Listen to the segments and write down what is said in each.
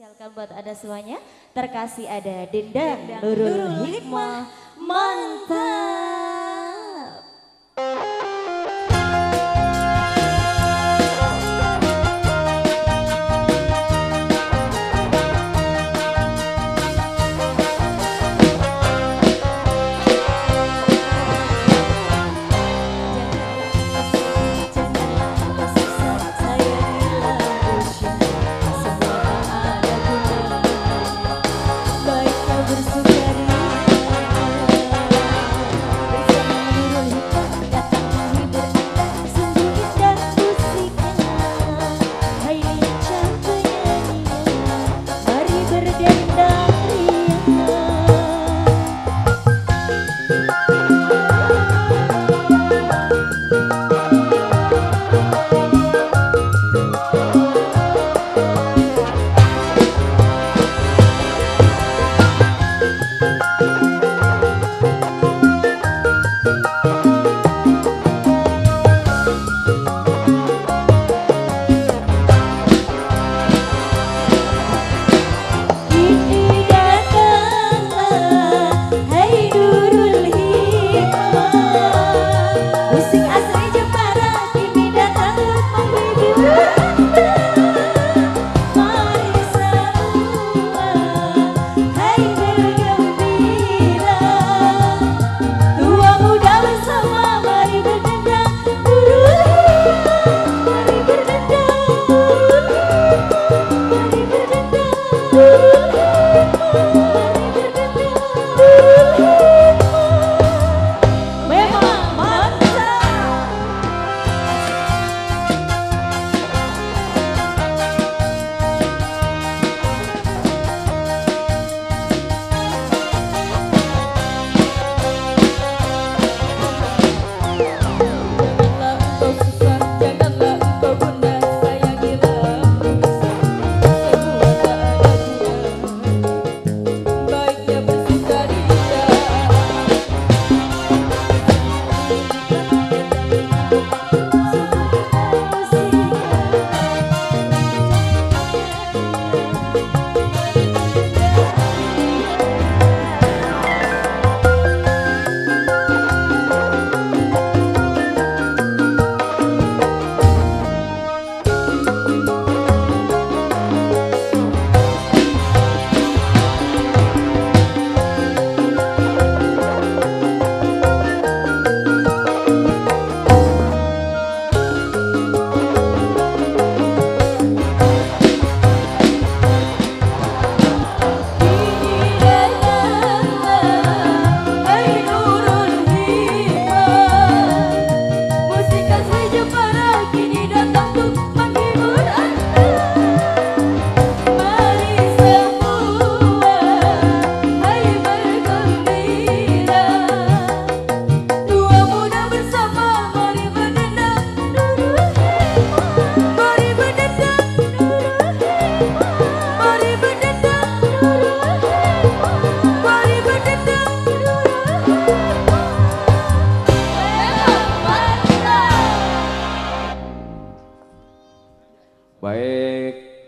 Spesialkan buat ada semuanya. Terkasih ada Dendang Nurul Hikmah. Mantap.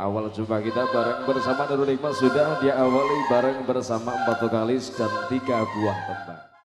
Awal jumpa kita bareng bersama Nurul Iqbal sudah diawali bareng bersama empat vokalis dan tiga buah tembang.